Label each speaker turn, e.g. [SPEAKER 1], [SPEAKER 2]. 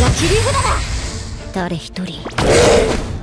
[SPEAKER 1] が切り札だ。誰一人。